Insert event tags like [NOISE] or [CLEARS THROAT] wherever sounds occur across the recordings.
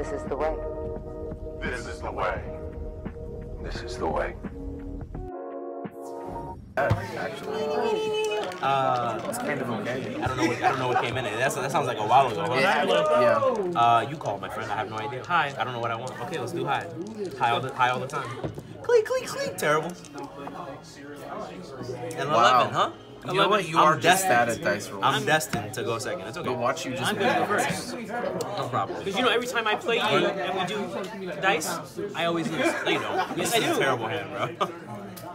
This is the way. This is the way. This is the way. Uh, It's kind of okay. I don't know. What, I don't know what came in it. That's, that sounds like a while ago. huh? Yeah. Uh, you call my friend. I have no idea. Hi. I don't know what I want. Okay, let's do hi. Hi all the hi all the time. Click click click. Terrible. And Wow. eleven, huh? You know what? You I'm are just destined. that at dice rolls. I'm destined to go second. It's okay. But watch you just I'm gonna go first. No problem. Because you know, every time I play you and we do dice, I always lose. You don't. Yes, I do. terrible hand, bro.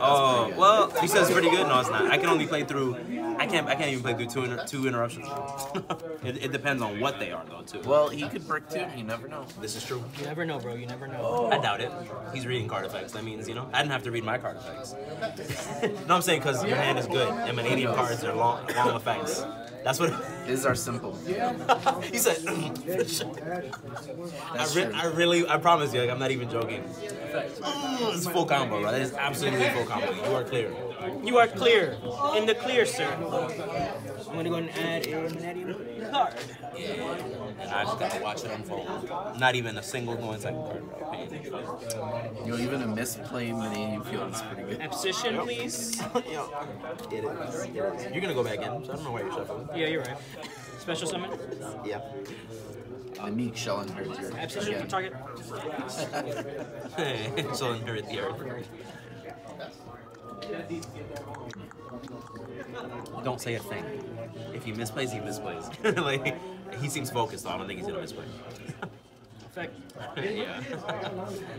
Oh well, he says pretty good. No, it's not. I can only play through. I can't. I can't even play through two inter, two interruptions. [LAUGHS] it, it depends on what they are, though, too. Well, he could brick too. You never know. This is true. You never know, bro. You never know. I doubt it. He's reading card effects. That means, you know, I didn't have to read my card effects. [LAUGHS] no, I'm saying because your hand is good. and Mannadium cards are long, long effects. That's what [LAUGHS] His are simple. he said. I, re- true. I really, I promise you, like, I'm not even joking. Mm, It's full combo, bro. That is absolutely full combo. You are clear. You are clear. In the clear, sir. I'm gonna go and add a Mannadium card. Yeah. And I just gotta watch it unfold. Not even a single going second card, bro. You know, even a misplay Millennium Field is pretty good. Position, please. It is. You're gonna go back in, so I don't know why you're shuffling. Yeah, you're right. Special summon. Yeah. The meek shall inherit your Position for again. target. [LAUGHS] so inherit the earth. Hmm. Don't say a thing. If he misplays, he misplays. [LAUGHS] [LAUGHS] like he seems focused, so I don't think he's gonna misplay. Effect. yeah.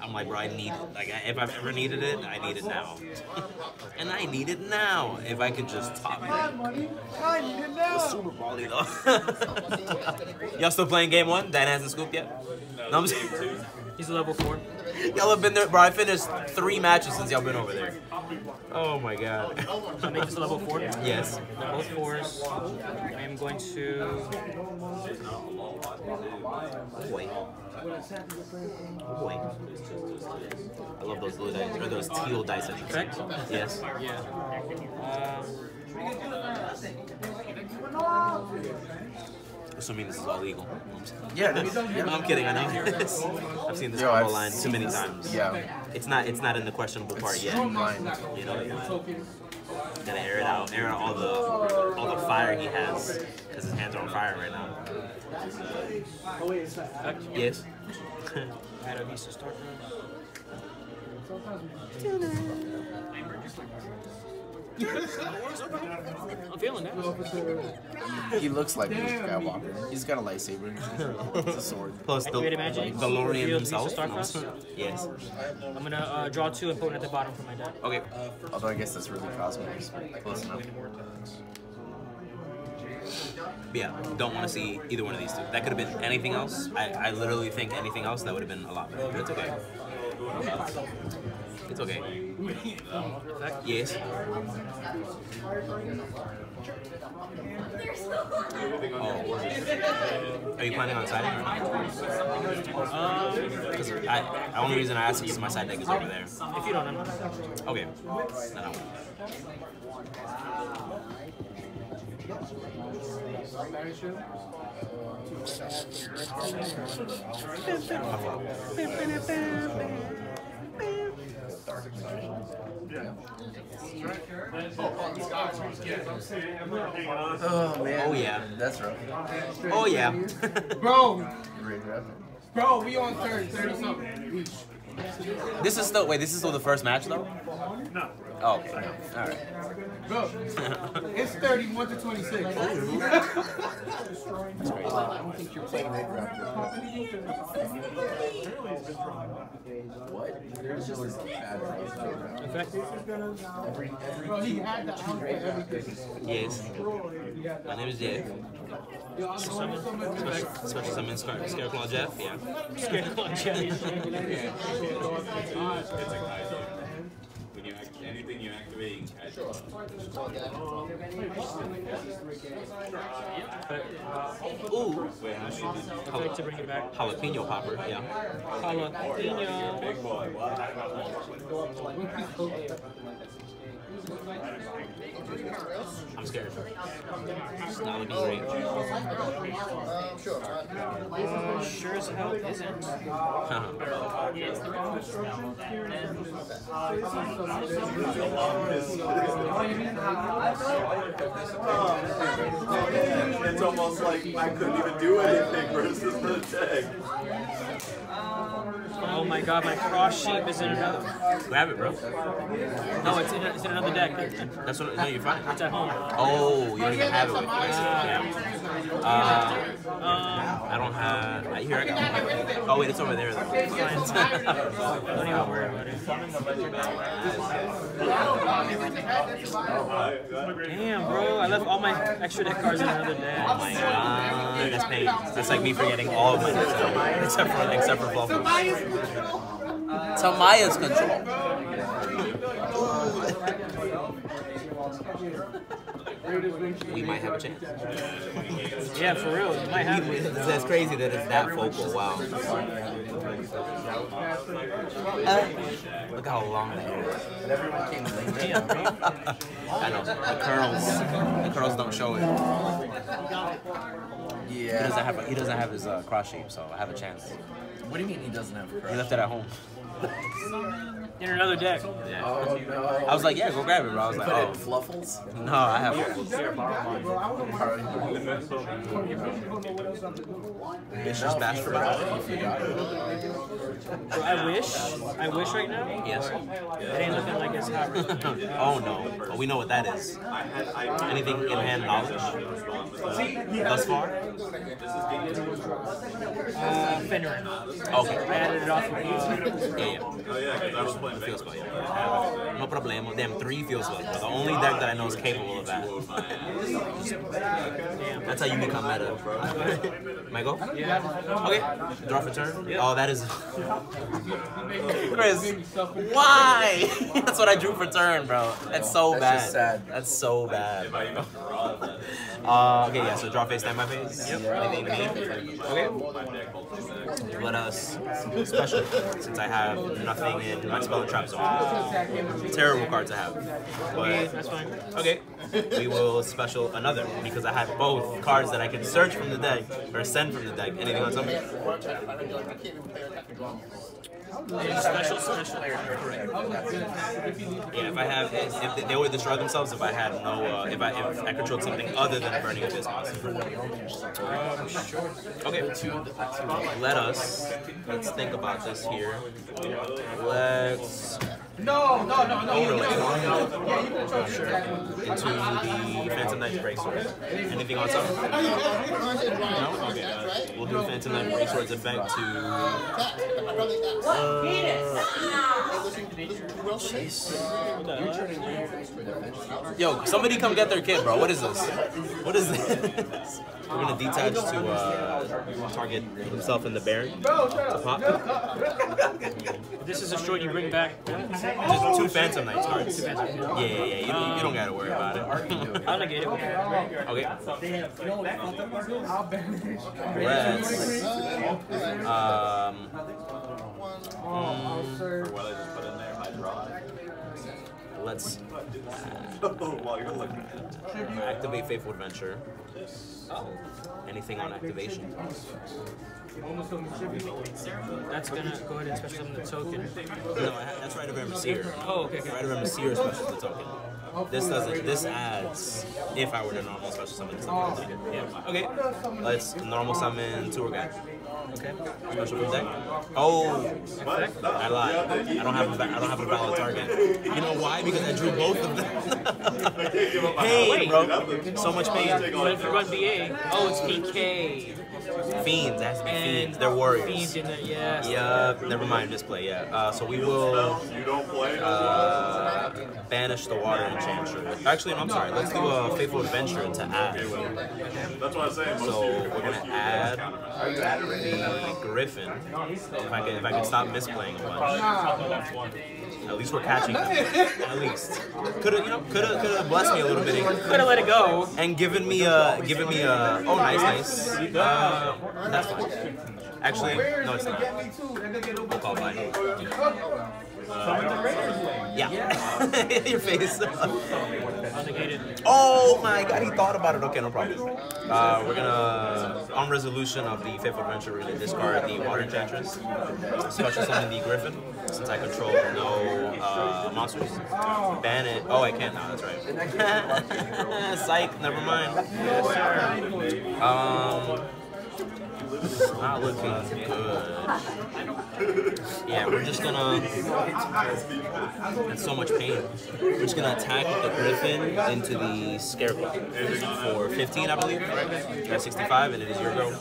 I'm like, bro, I need like if I've ever needed it, I need it now. [LAUGHS] and I need it now. If I could just top it. I need it now. Super Poly though. [LAUGHS] Y'all still playing game one? Dan hasn't scooped yet. No, I'm saying. [LAUGHS] He's a level four. Y'all have been there, bro. I finished three matches since y'all been over there. Oh my god. So make this a level four. yes. Both fours. I am going to. Boy. Boy. I love those blue dice, or those teal dice. I think. Correct? Yes. Yeah. Um, Assuming this is all legal. Yeah, it is. No. I'm kidding. I know. [LAUGHS] I've seen this Yo, combo I've line too many times. Yeah. It's not. It's not in the questionable part yet. Streamlined. You know. Gotta air it out. Air out all the all the fire he has, because his hands are on fire right now. Yes. add a Visa Star I'm feeling that. He looks like Luke Skywalker. He's got a lightsaber. It's a [LAUGHS] sword. Plus the Activated magic. DeLorean Reveal himself. Visa Yes. I'm gonna uh, draw two and put one at the bottom for my deck. Okay. Although I guess that's really Cosmos. Close enough. Yeah, don't want to see either one of these two. That could have been anything else. I, I literally think anything else that would have been a lot better. But it's okay. It's okay. Yes. Oh. Are you planning on siding or not? Um, Because I, the only reason I asked you is my side deck is over there. if you don't, I'm not. Okay. Then I won't. Oh man. Oh yeah. That's rough. Oh yeah. [LAUGHS] Bro, You ready to wrap it? bro, we on third, 30 something. Each. this is still wait. This is still the first match though. No. Oh, okay. All right. Bro, it's 31 to 26. What? There's just this bad Effect. Bro, he had the outfit, everything. Yes. My name is Jeff. Special, special summon Scar- Scareclaw Jeff. Yeah. Scared of [LAUGHS] When you act, anything you activate, you can catch. Ooh. Effect to bring it back. Jalapeno popper. Yeah. Jalapeno. Big boy. I'm scared. It's not looking oh. great. Uh, uh, sure as hell isn't. It's almost like I couldn't even do anything versus the deck. Oh my god, my Cross-Sheep is in another. Grab it, bro. No, it's in, it's in another deck. That's what. No, you're fine. It's at home. Oh, you don't even have it with you. Uh, Uh, um, I don't have. I Here, I got. Oh wait, it's over there. Though. [LAUGHS] don't even worry about it. Damn, bro, I left all my extra deck cards in another deck. Oh my god, that's pain. That's like me forgetting all of my decks, except for except for Fluffles. Tamaya's control. [LAUGHS] [LAUGHS] We might have a chance. Yeah, for real, you might have it. That's crazy that it's that focal. Wow. Uh, look how long that is. Damn, bro. [LAUGHS] I know. The curls. The curls don't show it. Yeah. He doesn't have. He doesn't have his uh, Cross-Sheep, so I have a chance. What do you mean he doesn't have a He left it at home. [LAUGHS] In another deck. Yeah. Oh no. I was like, yeah, go grab it, bro. I was like, Put oh, fluffles. no, I have. It's just bash for my Bro, I wish, I wish right now, Yes. it ain't looking like it's hot. [LAUGHS] oh no, but we know what that is. Anything in hand knowledge thus far? Uh, Fenrir. Okay. I added it off of uh, Yeah, yeah. Oh yeah, because I was playing Field spell, yeah. No problemo. Damn, three spells, bro. The only deck that I know is capable of that. That's how you become meta. [LAUGHS] I go? Yeah. Okay. Draw for turn. Oh, that is. [LAUGHS] Chris, why? [LAUGHS] That's what I drew for turn, bro. That's so bad. That's so bad. Uh, okay, yeah. So draw face, stand by face. Yep. Okay. Let us special since I have nothing in my spell and trap zone. Terrible card to have. But That's fine. Okay. We will special another because I have both cards that I can search from the deck or send from the deck. Anything on something? Special, special. Yeah, if I have, if they, would destroy themselves if I had no, uh, if I if I controlled something other than burning abyss. Okay. Let us let's think about this here. Let's No, no, no, no. overlay Yeah, you can throw sure. into the Phantom Knight's Breaksword. Anything on something? No? Okay. We'll do Phantom Knight Breaksword's effect to. Uh, Yo, somebody come get their kid, bro. What is this? What is this? We're gonna detach to uh, target himself in the Baron to pop. This is a short you bring back. Just two Phantom Knights cards. Yeah, yeah, yeah. You don't, you don't gotta worry about it. I'll negate it. [LAUGHS] Okay. I'll banish. Let's. Um. I'll serve. What I just put in there, my draw. Let's [LAUGHS] While uh, activate Fateful Adventure. Anything on activation? That's gonna go ahead and special summon the token. No, I ha- that's Rite of Aramesir. Oh, okay, okay. Rite of Aramesir specials the token. This doesn't. This adds if I were to normal special summon something. Yeah. Okay. Let's normal summon Tour Guide. Okay. Special from deck. Oh, I lied. I don't have a. va- don't have a valid target. You know why? Because I drew both of them. [LAUGHS] pain, bro. So much pain. If you run BA, oh, it's PK. Fiends. It has to be And fiends. They're warriors. Fiends in there, yeah. Yeah. Never mind. Misplay. Yeah. Uh, so we will. You don't play? uh, banish the water enchanter. Actually, no, I'm sorry. Let's do a faithful adventure to add. That's what I'm saying. Most So we're gonna add the griffin. If I can, if I can stop misplaying a bunch. At least we're catching them. At least. Could have, you know, could have, could have blessed me a little bit. Could have let it go. And given me a, given me a. Oh, nice, nice. Uh, that's fine. Actually, no, it's not. We'll call mine. Yeah. [LAUGHS] Your face. Oh my god, he thought about it. Okay, no problem. Uh, we're gonna, on resolution of the fifth adventure, we're gonna discard the water enchantress, special summon the griffin, since I control no uh, monsters. Ban it. Oh, I can't now. That's right. [LAUGHS] Psych. Never mind. Um. Not looking good. Yeah, we're just gonna. That's so much pain. We're just gonna attack the griffin into the Scareclaw for 15, I believe. You're 65, and it is your go.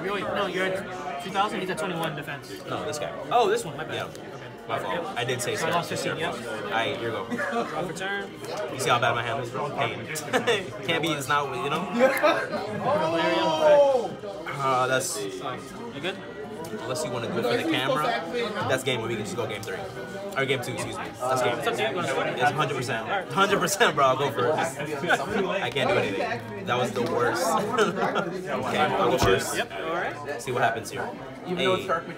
Really? No, you're at 2,000. He's at 21 defense. No, this guy. Oh, this one. My bad. Yeah. Okay. My fault. I did say So I lost Scareclaw. 15, yeah. Alright, your go. Draw for turn. You see how bad my hand is, bro? Pain. [LAUGHS] Can't be. It's not. You know. Valerian. [LAUGHS] Uh, that's You good? Unless you want to do it for the camera. That's game. where We can just go game three or game two. Excuse me. That's uh, game. It's up to you. You want to swing it? It's 100 percent, 100 percent, bro. I'll go for it. [LAUGHS] I can't do anything. That was the worst. [LAUGHS] [LAUGHS] okay, I'll go first. Yep. All right. See what happens here. Hey,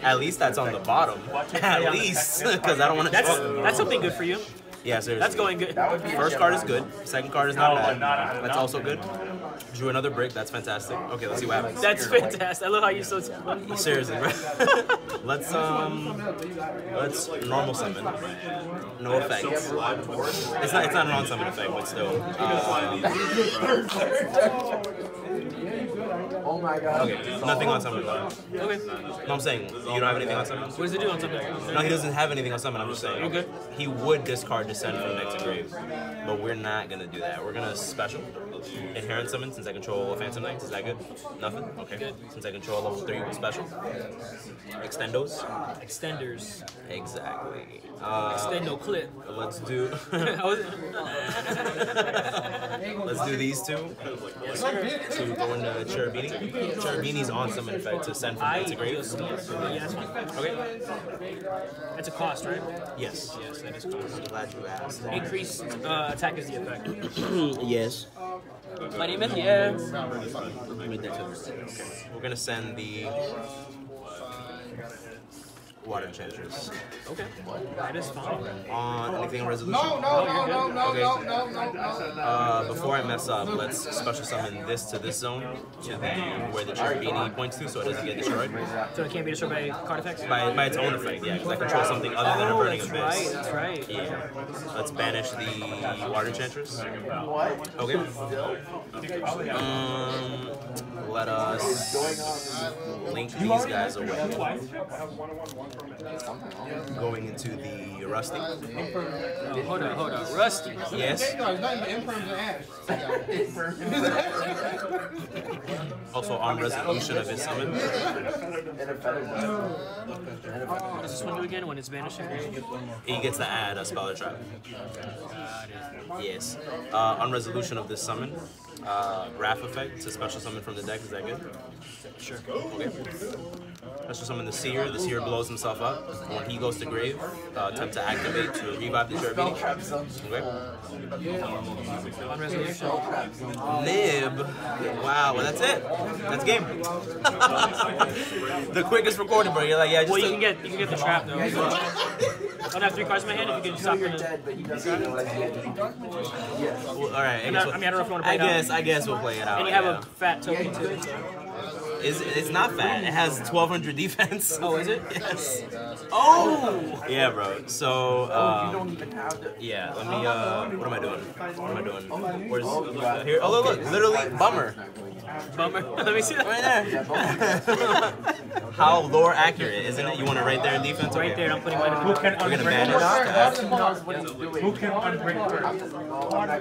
at least that's on the bottom. At least, because I don't want to. That's that's something good for you. yeah, seriously. That's going good. First card is good. Second card is not bad. That's also good. Drew another brick. That's fantastic. Okay, let's see what happens. That's fantastic. I love how you so. Seriously, bro. [LAUGHS] let's um, let's normal summon. No effect. It's not. It's not a non-summon effect, but still. Uh, Oh my god. okay, nothing on summon. Okay. No, I'm saying you don't have anything on summon. What does it do on something? No, he doesn't have anything on summon. I'm just saying. Okay. He would discard descend from next to grave, but we're not gonna do that. We're gonna special inherent summon since I control a phantom knight. Is that good? Nothing. Okay. Since I control level three special. Extendos. Extenders. Exactly. Uh, Extendo clip. let's do. [LAUGHS] [LAUGHS] How was it? let's do these two. To go into Cherubini. Cherubini's on summon effect to send from to grave. just yes. Okay. That's a cost, right? Yes. Yes, that is cost. I'm Glad you asked. Increased uh, attack is the effect. [CLEARS THROAT] yes. My name is yes. We're gonna send the water enchantress Okay. That is fine. on anything on resolution. No, no, no, no, no, Okay. no, no, no, no. Uh, before I mess up, let's special summon this to this zone to the where the Cherubini points to, so it doesn't get destroyed So it can't be destroyed by card effects? by, by its own effect. Yeah, because I control something other than a Oh, burning that's right. That's right. Yeah. Let's banish the water enchantress. Okay. Um, let us link these guys away. Going into the rusty. Oh, hold on, hold on. Rusty. Yes. No, it's not even imperms and ash. [LAUGHS] Also on resolution of his summon. What does this one do again when it's vanishing? He gets to add a spell or trap. Yes. Uh, on resolution of this summon, uh, Wrath effect. It's a special summon from the deck. Is that good? Sure. Okay. Special summon the Seer. The Seer blows himself up. When he goes to grave, uh, attempt to activate to revive the Cherubini. Okay. On. Nib. Wow, well, that's it. That's game. [LAUGHS] the quickest recording, bro. You're like, yeah, just Well, you can get you can get the trap though. I don't have three cards in my hand. If you can stop in the, Well, all right. I, I guess mean, I don't know if you wanna I play it guess. I guess we'll play it out. and you have a fat token too. So. It's, not fat. It has 1200 defense. [LAUGHS] Oh, is it? Yes. Oh. Yeah, bro. So. Um, yeah. Let me. Uh, what am I doing? What am I doing? Where's uh, here? Oh, look, look. Literally, bummer. Bummer. [LAUGHS] Let me see that. Right there. How lore accurate, isn't it? You want it right there in defense? Right there. I'm putting mine. Who can We're unbreak banish. Who can unbreak first?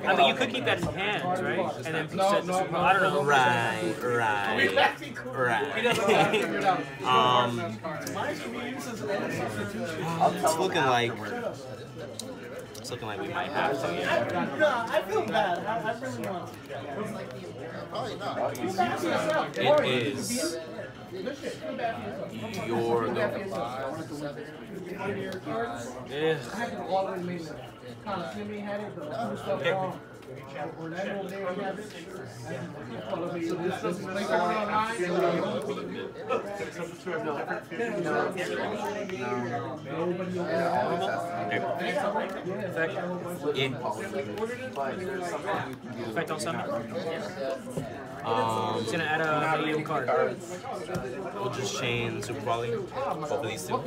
I mean, you could keep that in hands, right? And then set the super. I don't know. Right, right, [LAUGHS] right. [LAUGHS] um, it's looking like it's looking like we might have to. Yeah. No, I feel bad. I, I really want to. It is your go. Yeah. I Effect. Effect on. Um, He's gonna add a Mannadium card. we'll just chain Super Poly. Both of these two.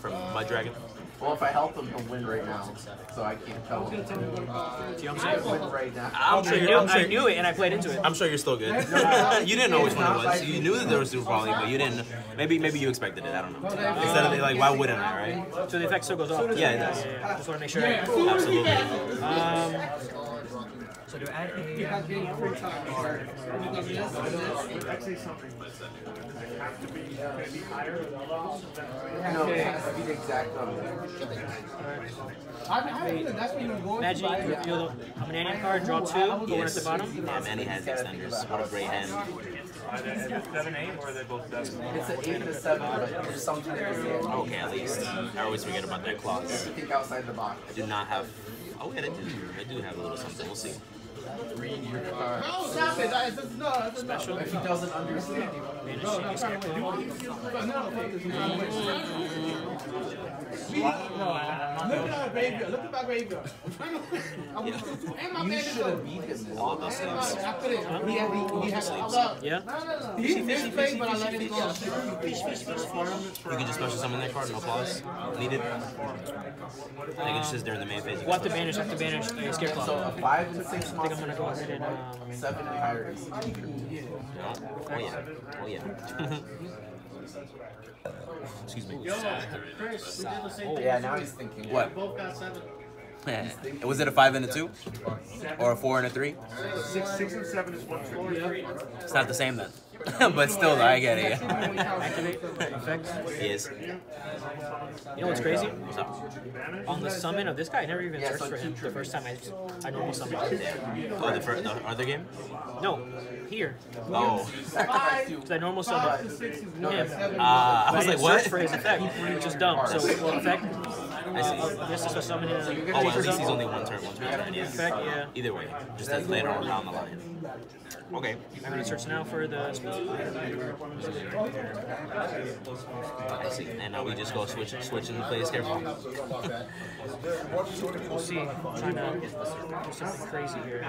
From Mudragon. Well, if I help him, he'll win right now. So I can't tell him. See what I'm He'll saying? win right now. I'm I sure, knew, I'm, I sure, knew it and I played into it. I'm sure you're still good. [LAUGHS] you didn't know which one it was. You knew that there was Super Poly, but you didn't. Maybe maybe you expected it. I don't know. Instead of like, why wouldn't I, right? So the effect still goes off. Yeah, it does. Yeah, yeah. Just want to make sure. Absolutely. um, so do I add a? Uh, no, it has to be the exact number. I I think that's what you're going Magic, to buy. reveal a Mannadium card, draw two, the one at the bottom. Damn, um, and has extenders. What a great hand. Seven, eight, or are they both seven? It's an eight and a seven, but there's something in the end. Okay, at least. I always forget about their claws. Think outside the box. I do not have. Oh, yeah, I do. I do have a little something. We'll see. Read your card. No, stop it. That is- this no, this Special. If he doesn't understand, Manage Shady Scarecrow. No, fuck this. Look at our graveyard. Look at my graveyard. I'm trying to. I was and my you should have beat him. All those things. I couldn't. He had. He had. Yeah? No, no, no. He misplayed, but I let it go. You can just special summon that card, no pause. Needed. I think it's just during the main phase. you We'll have to banish, have to banish a So a five and six I think I'm gonna go ahead and, um, seven and higher. Yeah. Oh yeah. Oh yeah. Excuse me. Yeah, now he's thinking. What? Was it a five and a two, or a four and a three? Six, six and seven is one trick. It's not the same then. [LAUGHS] but still, I get it. Yeah. activate, effect. He is. You know what's crazy? What's up? On the summon of this guy, I never even searched for him the first time I, I normal summoned him. Oh, the, first, the other game? No, here. Oh. Sacrifice two. So I normal summoned him. Uh, I was like, didn't what? search for his effect. It's just dumb. So, well, effect. Uh, this is a summon in a Oh, well, at least he's only one turn, one turn, yeah. Effect, yeah. Either way, just as later on down the line. Okay. I'm gonna search now for the speed. I see. And now we just go switch, switch and play careful. We'll see. I'm trying to do something crazy here.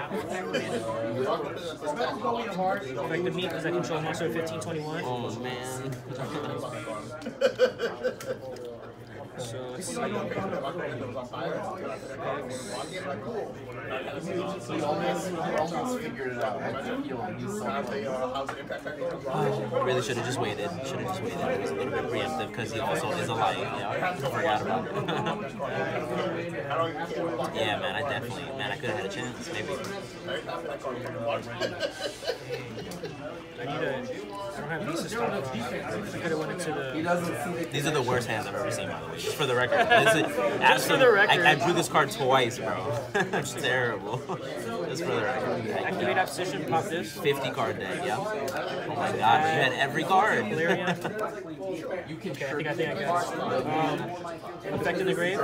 Effect the meat because I control monster 1521. Oh man. [LAUGHS] So let's see. He almost, figured it out. I have a feeling he's so I really should have just waited. Should have just waited. It was a little bit preemptive because he also is a light. Yeah, I forgot about it. [LAUGHS] yeah, man, I definitely, man, I could have had a chance. Maybe. I need a. I don't have Lisa stuff. I could have went into He the. doesn't see the These are the worst hands I've ever seen, by the way. Just for the record. Just for the record. I, I drew this card twice, bro. [LAUGHS] it's terrible. Just for the record. Activate opposition, pop this. 50 card deck, yeah. Oh my god, you had every card. [LAUGHS] Valerian. You can Okay, I think I think I got it. Um, effect in the grave.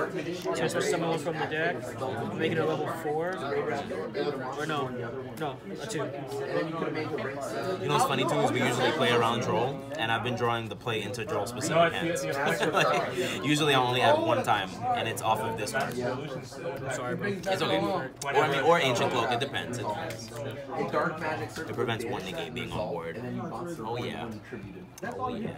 Transfer someone from the deck. Make it a level four. Or no, no, a two. You know what's funny too is we usually play around Droll, and I've been drawing the play into Droll specific hands. [LAUGHS] Like, usually I only have one time, and it's off of this one. Sorry, bro. It's okay. Or, I mean, or Ancient Cloak, it depends. It depends. In dark magic, It prevents one negate being on board. and then you monster Oh one yeah. Oh yeah.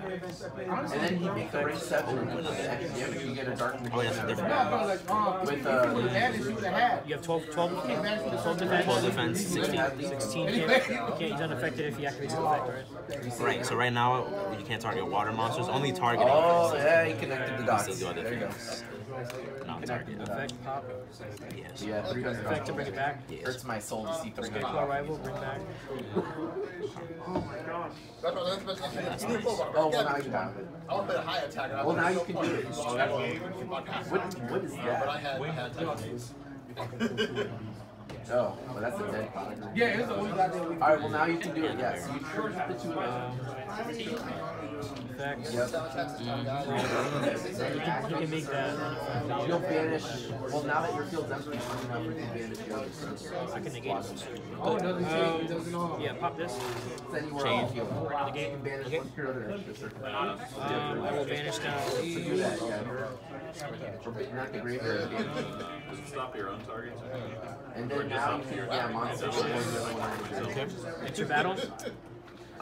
And then he makes a range seven and then if you get a dark Oh, that's a magician different No, bro, like, um, with uh that is you would have had. You have 12, 12, 12 defense. 12 defense, 16. 16 can't, can't, he's unaffected if he activates his effect, right? Right, so right now you can't target water monsters, only targeting. Oh yeah, he connected the You dots. see the other There you go. Things. Not target. Effect, pop. Yes. Yeah, Effect to bring it back. Hurts my soul to uh, see three Scarecrow hundred. rival, bring back. Oh, my gosh. Oh, well now you have it. I want to play a high attack. Well now you can do it. What what is But I that? had, had. [LAUGHS] Oh, well that's a dead card. Yeah, it's the only goddamn. Alright, well now you can do it, yes. You trigger the two uh, of them. Effects. Yep. He can, he can make that. You'll banish. Well, now that your field's empty, you know you can banish the other. I can negate it. Oh, it doesn't change. Doesn't know. Yeah, pop this. Then you were Chain. on the field. You Negate. can banish Okay. one of your other extra circles. Um, I will banish down Do that, yeah. Or ba- not the graveyard. Does it stop your own targets? And then now you can, yeah, monster. Okay. Enter battle.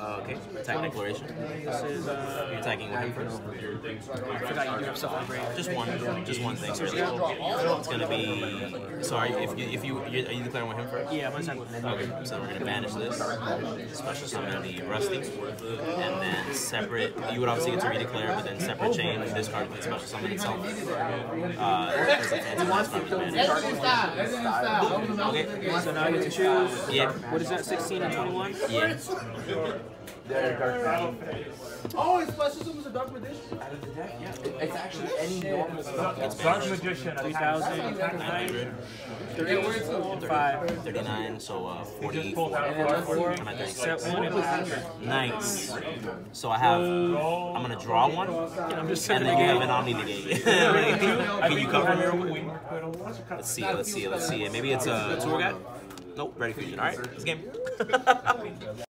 Uh, okay. Attack declaration. This is, You're uh, attacking with him first. I forgot you do have stuff on grave. Just one. Just one thing. Really. It's gonna be. Sorry, if you if you you- are you declaring with him first? Yeah, I'm gonna attack with him. Okay, so we're gonna banish this, special summon the Rusty, and then separate. You would obviously get to redeclare, but then separate chain discard and special summon itself. Uh, as a fancy to card kill banish. the Everything style. Everything style. Okay. So now I get to choose. Yeah. What is that, 16 and 21? Yeah. There, dark Oh, it's special summons a dark magician. Out of the deck, yeah. It- It's actually any normal stuff. It's Dark banished. Magician. 3,000, 900, 5. 39, so uh, Just 48. pulled out And then four. 4. I'm at 36. Set 1. Nice. So I have. I'm gonna draw one, I'm just and then you have an Omni negate. Can you cover me real quick? Wing Riddle. What's your cut? Let's see, let's see, let's see. Maybe it's a tour guide? Nope, ready fusion. Alright, this game. [LAUGHS]